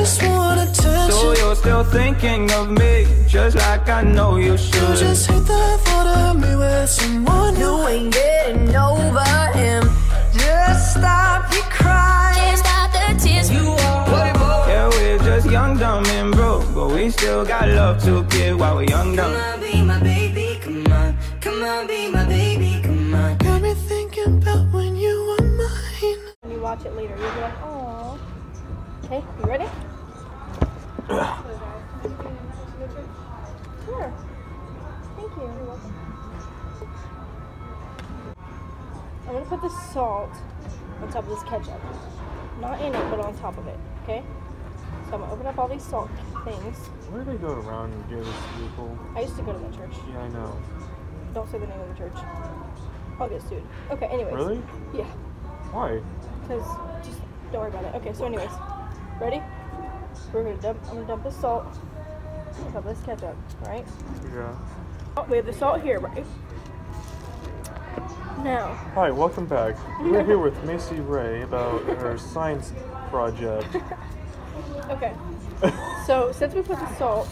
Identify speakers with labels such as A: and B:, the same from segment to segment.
A: just want attention.
B: So you're still thinking of me, just like I know you should You
A: just hate the thought of me with someone new.
C: You ain't getting over him. Just stop your crying.
D: Can't stop the tears. You are.
B: Yeah, we're just young, dumb, and broke, but we still got love to give while we're young, dumb.
C: Come on, be my baby, come on. Come on, be my baby, come on.
A: Got me thinking about when you were mine.
E: When you watch it later, you'll be like, oh. Okay, you ready? Sure. Thank you. You're welcome. I'm gonna put the salt on top of this ketchup. Not in it, but on top of it. Okay? So I'm gonna open up all these salt things.
F: Where do they go around and give this people?
E: I used to go to that church.
F: Yeah, I know.
E: Don't say the name of the church. I'll get sued. Okay, anyways.
F: Really?
E: Yeah.
F: Why?
E: Because just don't worry about it. Okay, so anyways, ready? We're gonna dump. I'm gonna dump the salt of this ketchup, right?
F: Yeah.
E: Oh, we have the salt here, right? Now,
F: Hi, welcome back. We're here with Maycee Raye about her science project.
E: okay. So since we put the salt,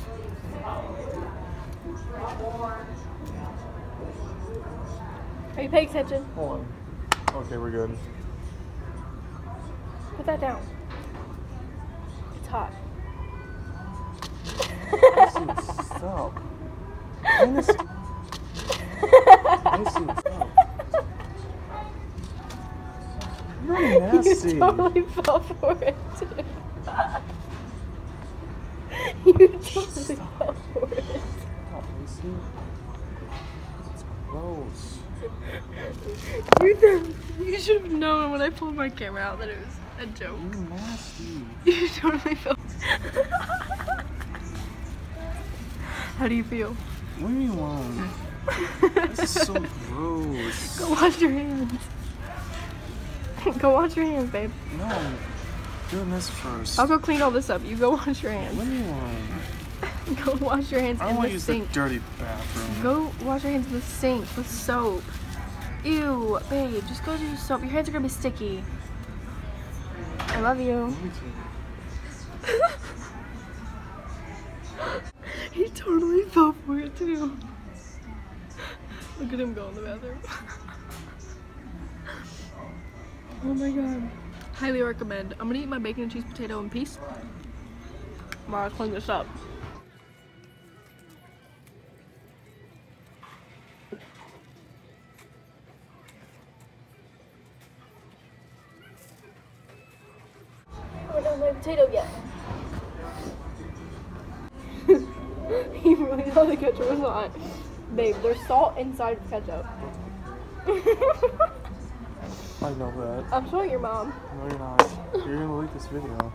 E: are you paying attention?
F: Hold on. Okay, we're good.
E: Put that down.
F: Maycee, stop. Stop. You're nasty.
E: You totally fell for it. you totally fell for it.
F: Stop. It's gross.
E: You, you should have known when I pulled my camera out that it was a joke.
F: You're nasty.
E: You totally fell. How do you feel?
F: What do you want? This is so gross.
E: Go wash your hands. Go wash your hands, babe.
F: No, doing this first.
E: I'll go clean all this up. You go wash your hands.
F: do you want?
E: Go wash your hands
F: I
E: in
F: want
E: the
F: to use
E: sink.
F: the dirty bathroom.
E: Go wash your hands in the sink with soap. Ew, babe, just go do soap. Your hands are gonna be sticky. I love you. he totally fell for it too. Look at him go in the bathroom. oh my god. Highly recommend. I'm gonna eat my bacon and cheese potato in peace while I clean this up. My potato yet. he really thought the ketchup was hot. Babe, there's salt inside of ketchup.
F: I know that.
E: I'm showing your mom.
F: No, you're not. You're gonna delete this video.